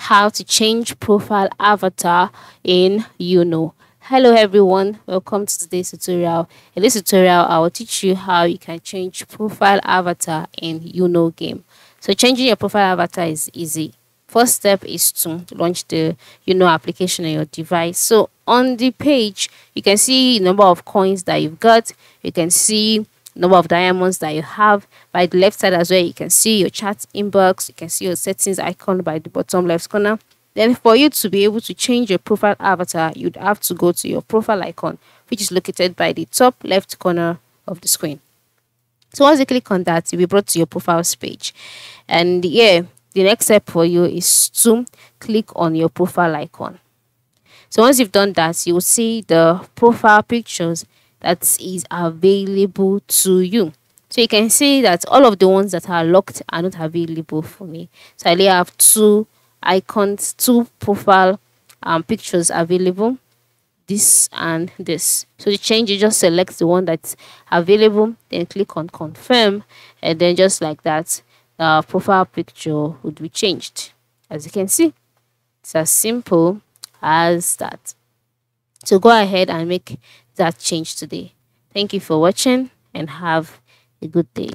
how to change profile avatar in Uno. Hello everyone, welcome to today's tutorial. In this tutorial, I will teach you how you can change profile avatar in Uno game. So changing your profile avatar is easy. First step is to launch the Uno application on your device. So on the page, you can see number of coins that you've got. You can see number of diamonds that you have by the left side as well you can see your chat inbox you can see your settings icon by the bottom left corner. Then for you to be able to change your profile avatar you'd have to go to your profile icon which is located by the top left corner of the screen. So once you click on that you'll be brought to your profiles page. And yeah the next step for you is to click on your profile icon. So once you've done that you will see the profile pictures that is available to you. So you can see that all of the ones that are locked are not available for me. So I only have two icons, two profile um, pictures available. This and this. So to change, you just select the one that's available, then click on confirm, and then just like that, the profile picture would be changed. As you can see, it's as simple as that. So go ahead and make that change today. Thank you for watching and have a good day.